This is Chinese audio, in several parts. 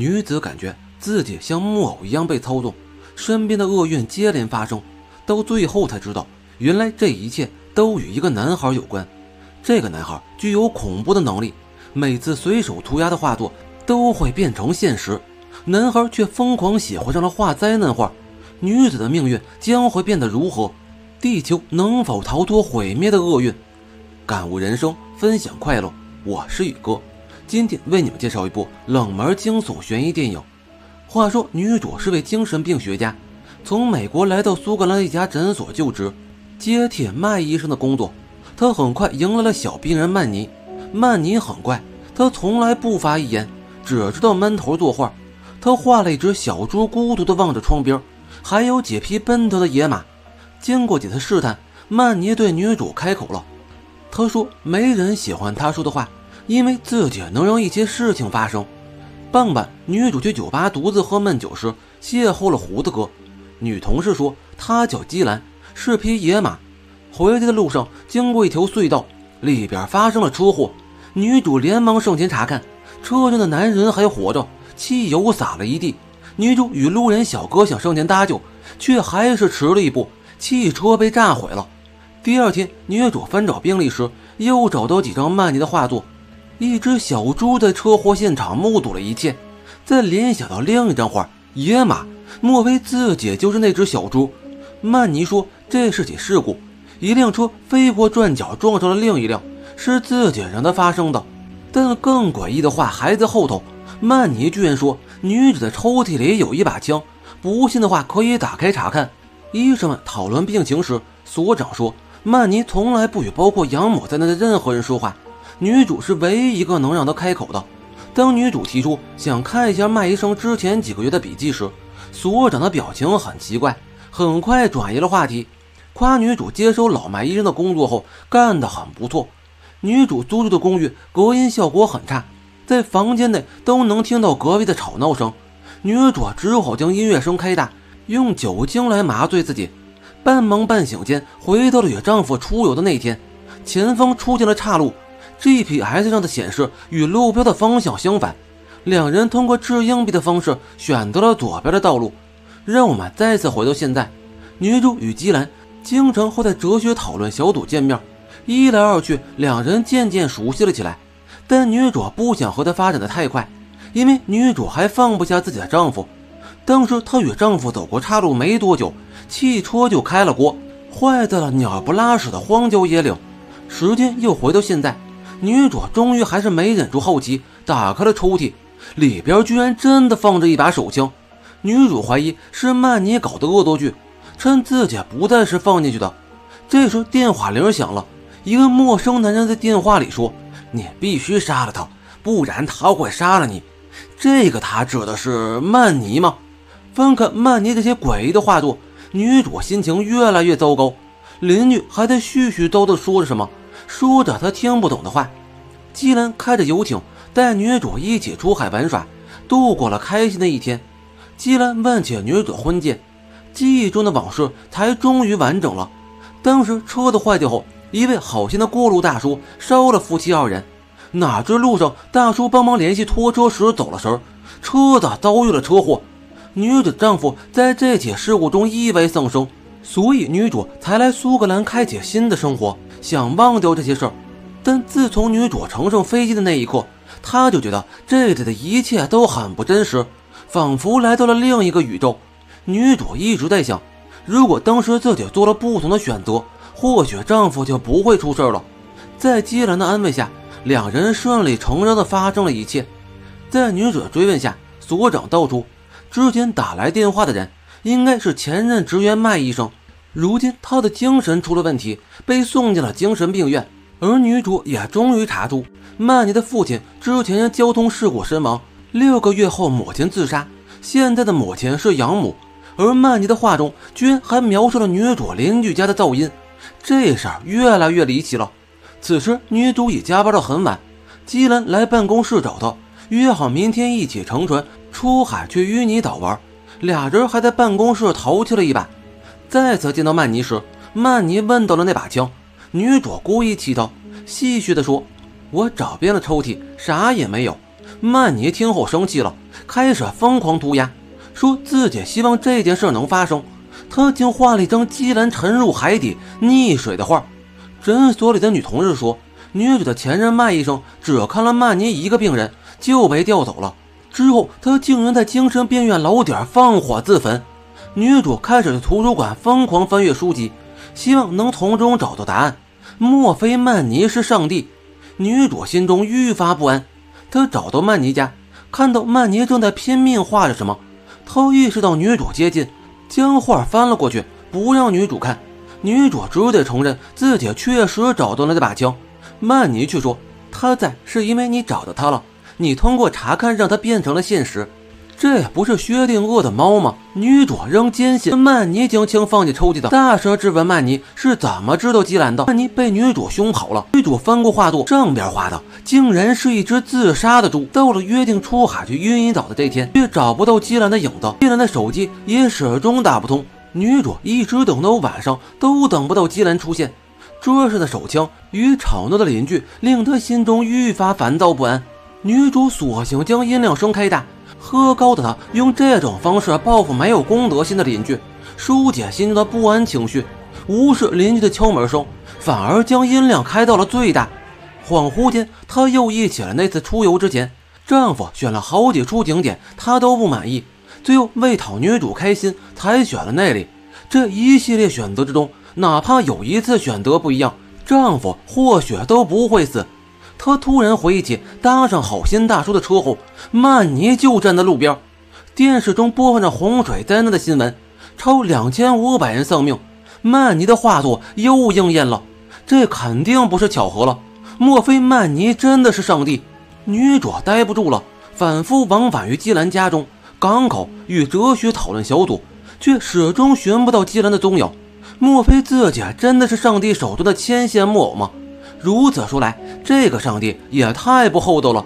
女子感觉自己像木偶一样被操纵，身边的厄运接连发生，到最后才知道，原来这一切都与一个男孩有关。这个男孩具有恐怖的能力，每次随手涂鸦的画作都会变成现实。男孩却疯狂喜欢上了画灾难画。女子的命运将会变得如何？地球能否逃脱毁灭的厄运？感悟人生，分享快乐。我是宇哥，今天为你们介绍一部冷门惊悚悬疑电影。话说，女主是位精神病学家，从美国来到苏格兰一家诊所就职，接替麦医生的工作。她很快迎来了小病人曼尼。曼尼很怪，他从来不发一言，只知道闷头作画。他画了一只小猪，孤独地望着窗边，还有几匹奔腾的野马。经过几次试探，曼尼对女主开口了。他说：“没人喜欢他说的话，因为自己能让一些事情发生。”傍晚，女主去酒吧独自喝闷酒时，邂逅了胡子哥。女同事说他叫基兰，是匹野马。回来的路上，经过一条隧道，里边发生了车祸。女主连忙上前查看，车上的男人还活着，汽油洒了一地。女主与路人小哥想上前搭救，却还是迟了一步，汽车被炸毁了。第二天，女主翻找病历时，又找到几张曼尼的画作。一只小猪在车祸现场目睹了一切，再联想到另一张画，野马，莫非自己就是那只小猪？曼尼说这是起事故。一辆车飞过转角，撞上了另一辆，是自己让它发生的。但更诡异的话还在后头。曼尼居然说，女子的抽屉里有一把枪，不信的话可以打开查看。医生们讨论病情时，所长说，曼尼从来不与包括养母在内的任何人说话，女主是唯一一个能让他开口的。当女主提出想看一下麦医生之前几个月的笔记时，所长的表情很奇怪，很快转移了话题。夸女主接收老麦医生的工作后干得很不错。女主租住的公寓隔音效果很差，在房间内都能听到隔壁的吵闹声。女主只好将音乐声开大，用酒精来麻醉自己。半梦半醒间，回到了与丈夫出游的那天。前方出现了岔路，GPS 上的显示与路标的方向相反。两人通过掷硬币的方式选择了左边的道路。让我们再次回到现在，女主与基兰。经常会在哲学讨论小组见面，一来二去，两人渐渐熟悉了起来。但女主不想和他发展的太快，因为女主还放不下自己的丈夫。当时她与丈夫走过岔路没多久，汽车就开了锅，坏在了鸟不拉屎的荒郊野岭。时间又回到现在，女主终于还是没忍住好奇，打开了抽屉，里边居然真的放着一把手枪。女主怀疑是曼尼搞的恶作剧。趁自己不在时放进去的。这时电话铃响了，一个陌生男人在电话里说：“你必须杀了他，不然他会杀了你。”这个他指的是曼尼吗？翻看曼尼这些诡异的画作，女主心情越来越糟糕。邻居还在絮絮叨叨说着什么，说着他听不懂的话。基兰开着游艇带女主一起出海玩耍，度过了开心的一天。基兰问起女主婚戒。记忆中的往事才终于完整了。当时车子坏掉后，一位好心的过路大叔捎了夫妻二人。哪知路上大叔帮忙联系拖车时走了神，车子遭遇了车祸。女主丈夫在这起事故中意外丧生，所以女主才来苏格兰开启新的生活，想忘掉这些事儿。但自从女主乘上飞机的那一刻，她就觉得这里的一切都很不真实，仿佛来到了另一个宇宙。女主一直在想，如果当时自己做了不同的选择，或许丈夫就不会出事了。在基兰的安慰下，两人顺理成章地发生了一切。在女主的追问下，所长道出，之前打来电话的人应该是前任职员麦医生。如今他的精神出了问题，被送进了精神病院。而女主也终于查出，曼尼的父亲之前因交通事故身亡，六个月后母亲自杀，现在的母亲是养母。而曼尼的话中居然还描述了女主邻居家的噪音，这事儿越来越离奇了。此时女主已加班到很晚，基兰来办公室找她，约好明天一起乘船出海去淤泥岛玩。俩人还在办公室淘气了一把。再次见到曼尼时，曼尼问到了那把枪，女主故意气到，戏谑地说：“我找遍了抽屉，啥也没有。曼妮听后生气了，开始疯狂涂鸦，说自己希望这件事能发生。他竟画了一张基兰沉入海底溺水的画。诊所里的女同事说，女主的前任麦医生只看了曼妮一个病人就被调走了。之后，他竟然在精神病院楼顶放火自焚。女主开始在图书馆疯狂翻阅书籍，希望能从中找到答案。莫非曼尼是上帝？女主心中愈发不安。她找到曼尼家，看到曼尼正在拼命画着什么。她意识到女主接近，将画翻了过去，不让女主看。女主只得承认自己确实找到了那把枪。曼妮却说：“他在是因为你找到他了，你通过查看让他变成了现实。”这不是薛定谔的猫吗？女主仍坚信曼妮将枪放进抽屉的，大声质问曼妮是怎么知道基兰的。曼妮被女主凶跑了。女主翻过画作，上边画的竟然是一只自杀的猪。到了约定出海去晕晕岛的这天，却找不到基兰的影子，基兰的手机也始终打不通。女主一直等到晚上，都等不到基兰出现。桌上的手枪与吵闹的邻居令她心中愈发烦躁不安。女主索性将音量声开大。喝高的他用这种方式报复没有公德心的邻居，疏解心中的不安情绪，无视邻居的敲门声，反而将音量开到了最大。恍惚间，他又忆起了那次出游之前，丈夫选了好几处景点，她都不满意，最后为讨女主开心才选了那里。这一系列选择之中，哪怕有一次选择不一样，丈夫或许都不会死。他突然回忆起搭上好心大叔的车后，曼尼就站在路边。电视中播放着洪水灾难的新闻，超两千五百人丧命。曼尼的画作又应验了，这肯定不是巧合了。莫非曼尼真的是上帝？女主待不住了，反复往返于基兰家中、港口与哲学讨论小组，却始终寻不到基兰的踪影。莫非自己真的是上帝手中的牵线木偶吗？如此说来，这个上帝也太不厚道了。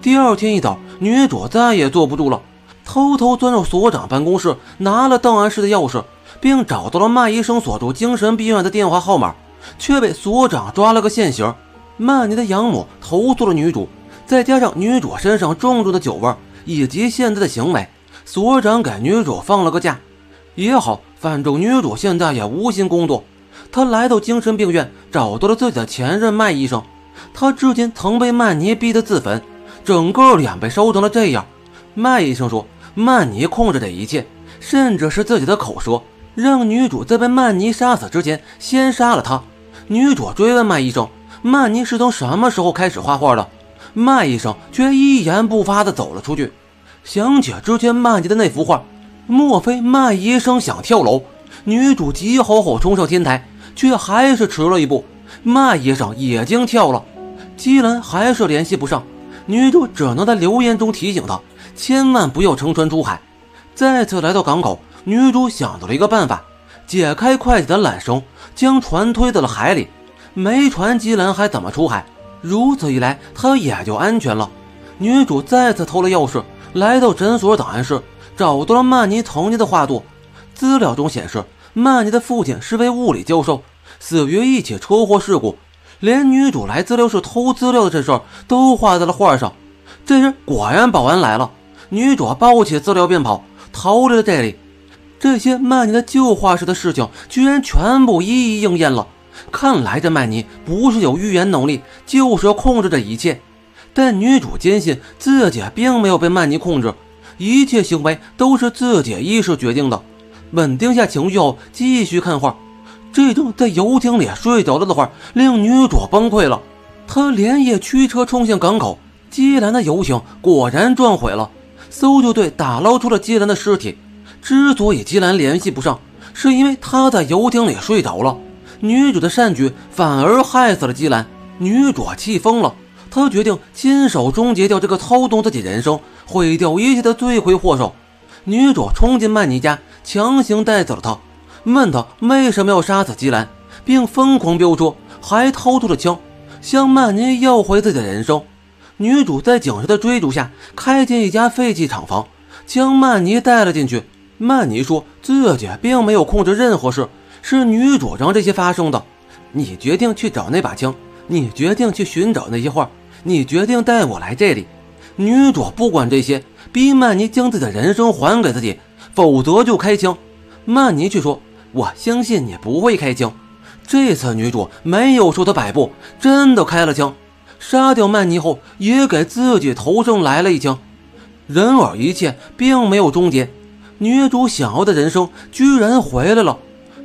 第二天一早，女主再也坐不住了，偷偷钻入所长办公室，拿了档案室的钥匙，并找到了麦医生所住精神病院的电话号码，却被所长抓了个现行。曼妮的养母投诉了女主，再加上女主身上重重的酒味以及现在的行为，所长给女主放了个假。也好，反正女主现在也无心工作。他来到精神病院，找到了自己的前任麦医生。他之前曾被曼尼逼得自焚，整个脸被烧成了这样。麦医生说，曼尼控制这一切，甚至是自己的口舌，让女主在被曼尼杀死之前先杀了他。女主追问麦医生，曼尼是从什么时候开始画画的？麦医生却一言不发地走了出去。想起之前曼尼的那幅画，莫非麦医生想跳楼？女主急吼吼冲上天台。却还是迟了一步，麦医生已经跳了，基兰还是联系不上，女主只能在留言中提醒他，千万不要乘船出海。再次来到港口，女主想到了一个办法，解开会计的缆绳，将船推到了海里。没船，基兰还怎么出海？如此一来，她也就安全了。女主再次偷了钥匙，来到诊所档案室，找到了曼妮曾经的画作，资料中显示。曼妮的父亲是位物理教授，死于一起车祸事故。连女主来资料室偷资料的这事儿都画在了画上。这时，果然保安来了，女主抱起资料便跑，逃离了这里。这些曼妮的旧画室的事情，居然全部一一应验了。看来这曼妮不是有预言能力，就是要控制这一切。但女主坚信自己并没有被曼妮控制，一切行为都是自己意识决定的。稳定下情绪后，继续看画。这张在游艇里睡着了的画令女主崩溃了。她连夜驱车冲向港口，基兰的游艇果然撞毁了。搜救队打捞出了基兰的尸体。之所以基兰联系不上，是因为她在游艇里睡着了。女主的善举反而害死了基兰。女主气疯了，她决定亲手终结掉这个操纵自己人生、毁掉一切的罪魁祸首。女主冲进曼妮家。强行带走了他，问他为什么要杀死基兰，并疯狂飙车，还掏出了枪，向曼妮要回自己的人生。女主在警察的追逐下，开进一家废弃厂房，将曼妮带了进去。曼妮说自己并没有控制任何事，是女主让这些发生的。你决定去找那把枪，你决定去寻找那些画，你决定带我来这里。女主不管这些，逼曼妮将自己的人生还给自己，否则就开枪。曼妮却说：“我相信你不会开枪。”这次女主没有受他摆布，真的开了枪，杀掉曼妮后，也给自己头上来了一枪。然而一切并没有终结，女主想要的人生居然回来了。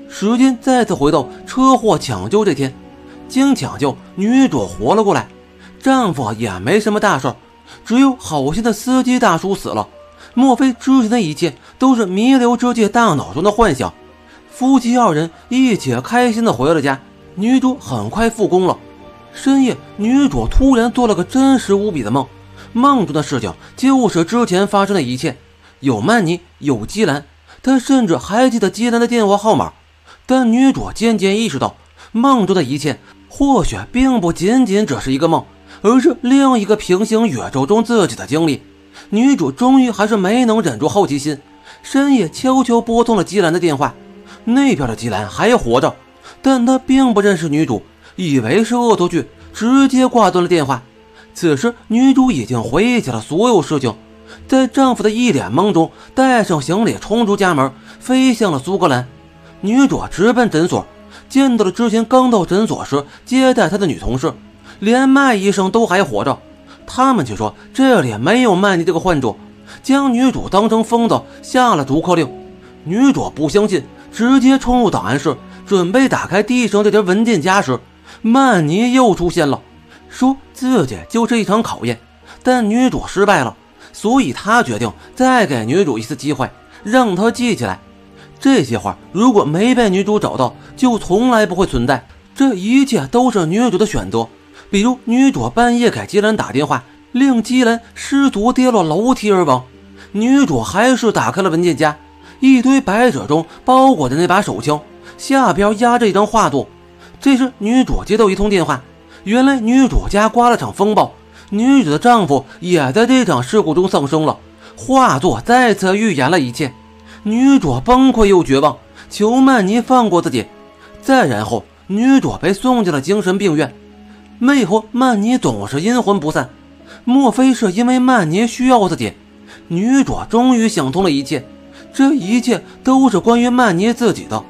时间再次回到车祸抢救这天，经抢救，女主活了过来，丈夫也没什么大事，只有好心的司机大叔死了。莫非之前的一切都是弥留之际大脑中的幻想？夫妻二人一起开心的回了家。女主很快复工了。深夜，女主突然做了个真实无比的梦。梦中的事情就是之前发生的一切，有曼妮，有基兰，她甚至还记得基兰的电话号码。但女主渐渐意识到，梦中的一切或许并不仅仅只是一个梦，而是另一个平行宇宙中自己的经历。女主终于还是没能忍住好奇心，深夜悄悄拨通了基兰的电话。那边的基兰还活着，但他并不认识女主，以为是恶作剧，直接挂断了电话。此时，女主已经回忆起了所有事情，在丈夫的一脸懵中，带上行李冲出家门，飞向了苏格兰。女主直奔诊所，见到了之前刚到诊所时接待她的女同事，连麦医生都还活着。他们却说这里没有曼妮这个患者，将女主当成疯子，下了逐客令。女主不相信，直接冲入档案室，准备打开地上这叠文件夹时，曼妮又出现了。说自己就是一场考验，但女主失败了，所以他决定再给女主一次机会，让她记起来这些话。如果没被女主找到，就从来不会存在。这一切都是女主的选择，比如女主半夜给基兰打电话，令基兰失足跌落楼梯而亡。女主还是打开了文件夹，一堆白纸中包裹着那把手枪，下边压着一张画作。这时，女主接到一通电话。原来女主家刮了场风暴，女主的丈夫也在这场事故中丧生了。画作再次预言了一切，女主崩溃又绝望，求曼尼放过自己。再然后，女主被送进了精神病院。魅惑曼妮总是阴魂不散，莫非是因为曼妮需要自己？女主终于想通了一切，这一切都是关于曼妮自己的。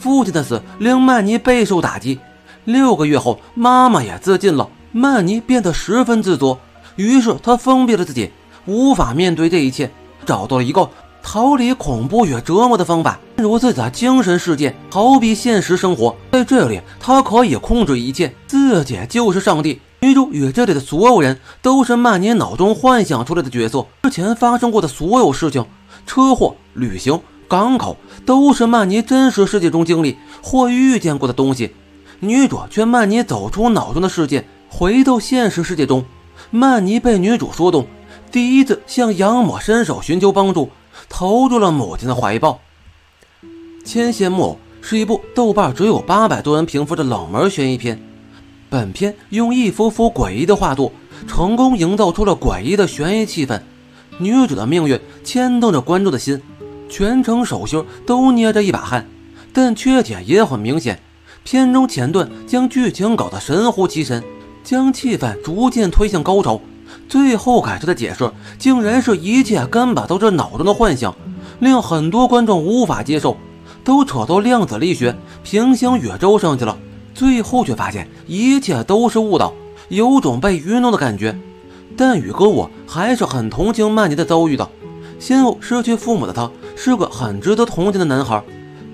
父亲的死令曼妮备受打击。六个月后，妈妈也自尽了，曼妮变得十分自作，于是她封闭了自己，无法面对这一切，找到了一个逃离恐怖与折磨的方法，进入自己的精神世界，逃避现实生活。在这里，她可以控制一切，自己就是上帝。女主与这里的所有人都是曼妮脑中幻想出来的角色，之前发生过的所有事情，车祸、旅行、港口，都是曼妮真实世界中经历或遇见过的东西。女主劝曼妮走出脑中的世界，回到现实世界中。曼妮被女主说动，第一次向养母伸手寻求帮助，投入了母亲的怀抱。《牵线木偶》是一部豆瓣只有八百多人评分的冷门悬疑片。本片用一幅幅诡异的画作，成功营造出了诡异的悬疑气氛。女主的命运牵动着观众的心，全程手心都捏着一把汗，但缺点也很明显。片中前段将剧情搞得神乎其神，将气氛逐渐推向高潮，最后给出的解释竟然是一切根本都是脑中的幻想，令很多观众无法接受，都扯到量子力学、平行宇宙上去了。最后却发现一切都是误导，有种被愚弄的感觉。但宇哥我还是很同情曼妮的遭遇的，先后失去父母的他是个很值得同情的男孩。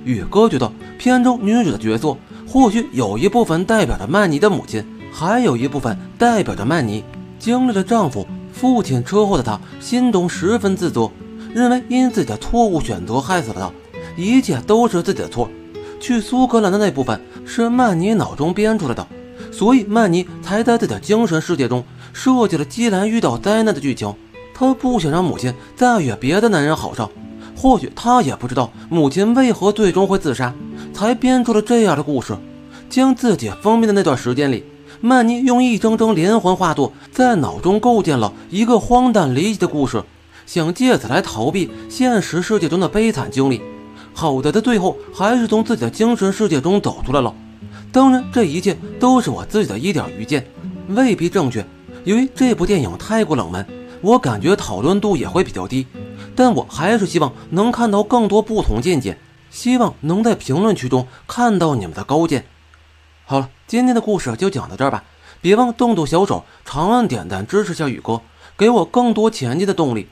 宇哥觉得片中女主的角色。或许有一部分代表着曼妮的母亲，还有一部分代表着曼妮经历了丈夫、父亲车祸的她，心中十分自责，认为因自己的错误选择害死了他，一切都是自己的错。去苏格兰的那部分是曼妮脑中编出来的，所以曼妮才在自己的精神世界中设计了基兰遇到灾难的剧情。她不想让母亲再与别的男人好上，或许她也不知道母亲为何最终会自杀。才编出了这样的故事，将自己封闭的那段时间里，曼妮用一张张连环画作在脑中构建了一个荒诞离奇的故事，想借此来逃避现实世界中的悲惨经历。好在他最后还是从自己的精神世界中走出来了。当然，这一切都是我自己的一点愚见，未必正确。由于这部电影太过冷门，我感觉讨论度也会比较低。但我还是希望能看到更多不同见解，希望能在评论区中看到你们的高见。好了，今天的故事就讲到这儿吧，别忘动动小手，长按点赞支持下宇哥，给我更多前进的动力。